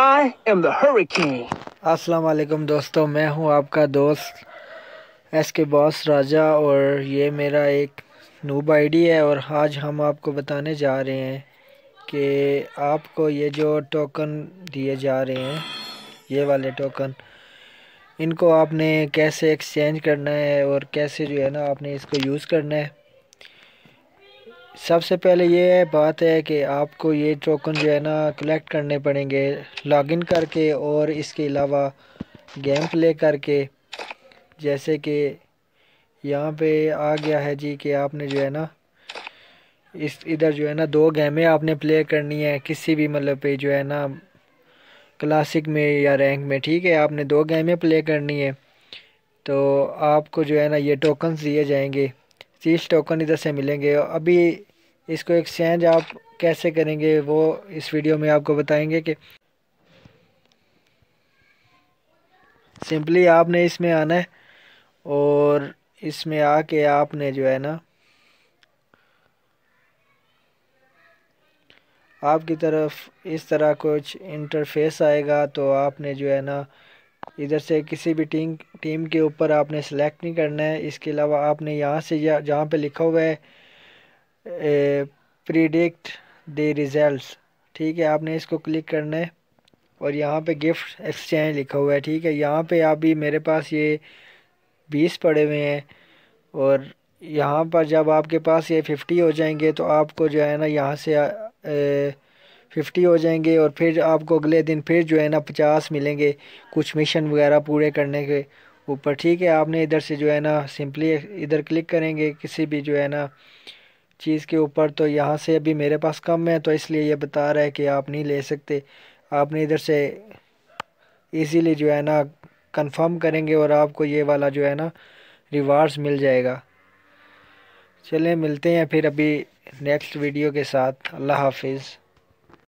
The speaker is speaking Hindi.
I am the hurricane. अस्सलाम वालेकुम दोस्तों, मैं हूँ आपका दोस्त एस के बॉस राजा और ये मेरा एक नूब आईडी है और आज हम आपको बताने जा रहे हैं कि आपको ये जो टोकन दिए जा रहे हैं, ये वाले टोकन इनको आपने कैसे एक्सचेंज करना है और कैसे जो है ना आपने इसको यूज़ करना है सबसे पहले ये बात है कि आपको ये टोकन जो है ना कलेक्ट करने पड़ेंगे लॉगिन करके और इसके अलावा गेम प्ले करके। जैसे कि यहाँ पे आ गया है जी कि आपने जो है ना, इस, इधर जो है ना दो गेमें आपने प्ले करनी है, किसी भी मतलब पे जो है ना क्लासिक में या रैंक में, ठीक है? आपने दो गेमें प्ले करनी है तो आपको जो है ना ये टोकन्स दिए जाएँगे। तीस टोकन इधर से मिलेंगे। अभी इसको एक्सचेंज आप कैसे करेंगे, वो इस वीडियो में आपको बताएँगे कि सिंपली आपने इसमें आना है और इसमें आके आपने जो है ना, आपकी तरफ़ इस तरह कुछ इंटरफेस आएगा तो आपने जो है ना, इधर से किसी भी टीम टीम के ऊपर आपने सेलेक्ट नहीं करना है। इसके अलावा आपने यहाँ से जहाँ पे लिखा हुआ है प्रिडिक्ट द रिज़ल्ट्स ठीक है, आपने इसको क्लिक करना है और यहाँ पे गिफ्ट एक्सचेंज लिखा हुआ है, ठीक है। यहाँ पे अभी मेरे पास ये बीस पड़े हुए हैं और यहाँ पर जब आपके पास ये फिफ्टी हो जाएँगे तो आपको जो है ना यहाँ से फिफ्टी हो जाएँगे और फिर आपको अगले दिन फिर जो है ना पचास मिलेंगे कुछ मिशन वगैरह पूरे करने के ऊपर। ठीक है, आपने इधर से जो है ना सिंपली इधर क्लिक करेंगे, किसी भी जो है ना चीज़ के ऊपर तो यहाँ से अभी मेरे पास कम है तो इसलिए ये बता रहा है कि आप नहीं ले सकते। आपने इधर से इजीली जो है ना कंफर्म करेंगे और आपको ये वाला जो है ना रिवार्ड्स मिल जाएगा। चलें, मिलते हैं फिर अभी नेक्स्ट वीडियो के साथ। अल्लाह हाफिज़।